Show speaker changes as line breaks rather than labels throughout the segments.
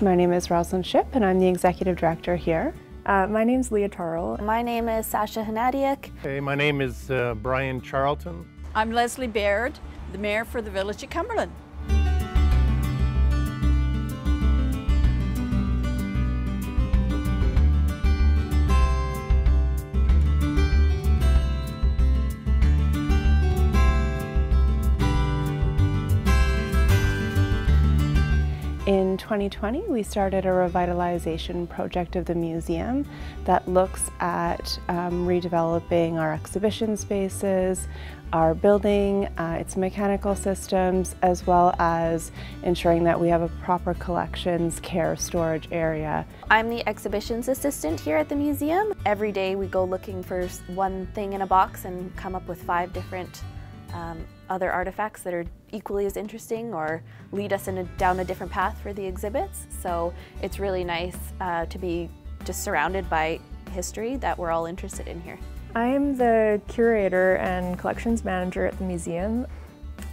My name is Rosalind Ship and I'm the Executive Director here.
Uh, my name is Leah Tarl.
My name is Sasha Hanadiak.
Hey, my name is uh, Brian Charlton.
I'm Leslie Baird, the Mayor for the Village of Cumberland.
In 2020, we started a revitalization project of the museum that looks at um, redeveloping our exhibition spaces, our building, uh, its mechanical systems, as well as ensuring that we have a proper collections, care, storage area.
I'm the exhibitions assistant here at the museum. Every day we go looking for one thing in a box and come up with five different um, other artifacts that are equally as interesting or lead us in a, down a different path for the exhibits. So it's really nice uh, to be just surrounded by history that we're all interested in here.
I am the curator and collections manager at the museum.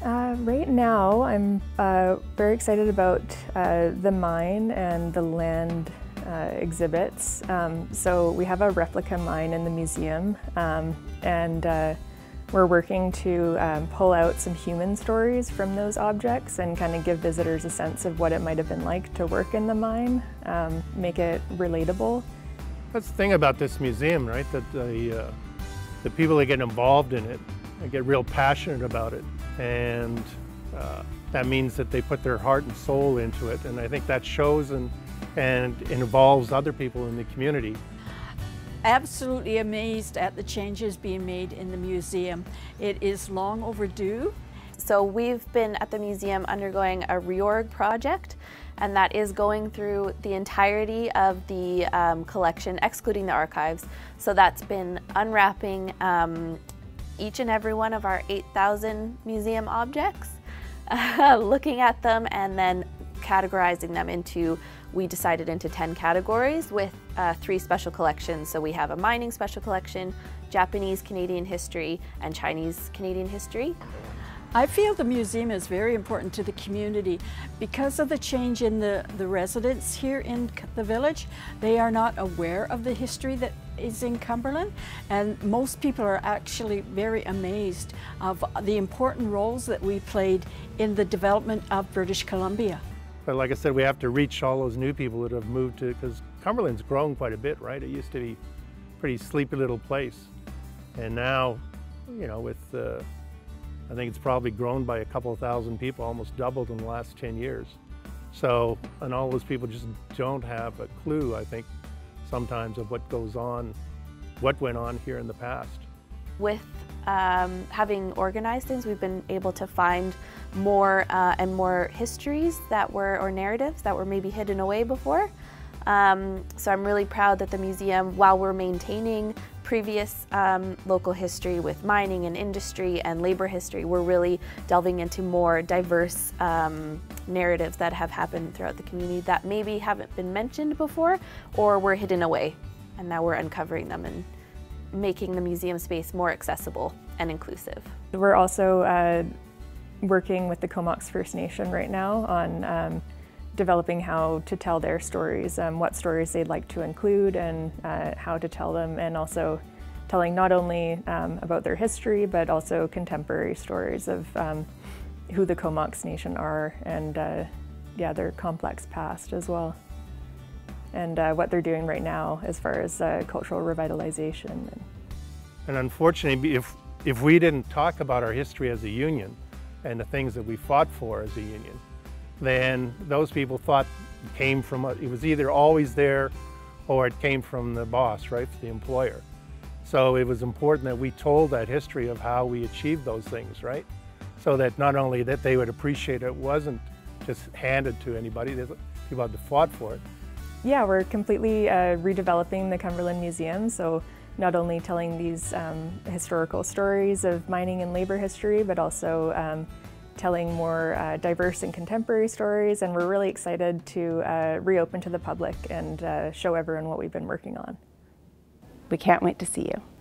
Uh, right now I'm uh, very excited about uh, the mine and the land uh, exhibits. Um, so we have a replica mine in the museum um, and uh, we're working to um, pull out some human stories from those objects and kind of give visitors a sense of what it might have been like to work in the mine, um, make it relatable.
That's the thing about this museum, right? That the, uh, the people that get involved in it get real passionate about it. And uh, that means that they put their heart and soul into it. And I think that shows and, and involves other people in the community
absolutely amazed at the changes being made in the museum. It is long overdue.
So we've been at the museum undergoing a reorg project and that is going through the entirety of the um, collection, excluding the archives. So that's been unwrapping um, each and every one of our 8,000 museum objects, looking at them and then categorizing them into, we decided into 10 categories with uh, three special collections. So we have a mining special collection, Japanese Canadian history, and Chinese Canadian history.
I feel the museum is very important to the community. Because of the change in the, the residents here in the village, they are not aware of the history that is in Cumberland and most people are actually very amazed of the important roles that we played in the development of British Columbia.
But like I said, we have to reach all those new people that have moved to, because Cumberland's grown quite a bit, right? It used to be a pretty sleepy little place. And now, you know, with, uh, I think it's probably grown by a couple of thousand people, almost doubled in the last 10 years. So, and all those people just don't have a clue, I think, sometimes of what goes on, what went on here in the past.
With um, having organized things, we've been able to find more uh, and more histories that were, or narratives that were maybe hidden away before. Um, so I'm really proud that the museum, while we're maintaining previous um, local history with mining and industry and labor history, we're really delving into more diverse um, narratives that have happened throughout the community that maybe haven't been mentioned before or were hidden away. And now we're uncovering them and making the museum space more accessible and inclusive.
We're also uh, working with the Comox First Nation right now on um, developing how to tell their stories, um, what stories they'd like to include and uh, how to tell them, and also telling not only um, about their history, but also contemporary stories of um, who the Comox Nation are and uh, yeah, their complex past as well. And uh, what they're doing right now as far as uh, cultural revitalization.
And unfortunately, if, if we didn't talk about our history as a union and the things that we fought for as a union, then those people thought it came from, it was either always there or it came from the boss, right, the employer. So it was important that we told that history of how we achieved those things, right? So that not only that they would appreciate it, wasn't just handed to anybody, people had to fought for it.
Yeah, we're completely uh, redeveloping the Cumberland Museum, so not only telling these um, historical stories of mining and labor history, but also um, telling more uh, diverse and contemporary stories. And we're really excited to uh, reopen to the public and uh, show everyone what we've been working on.
We can't wait to see you.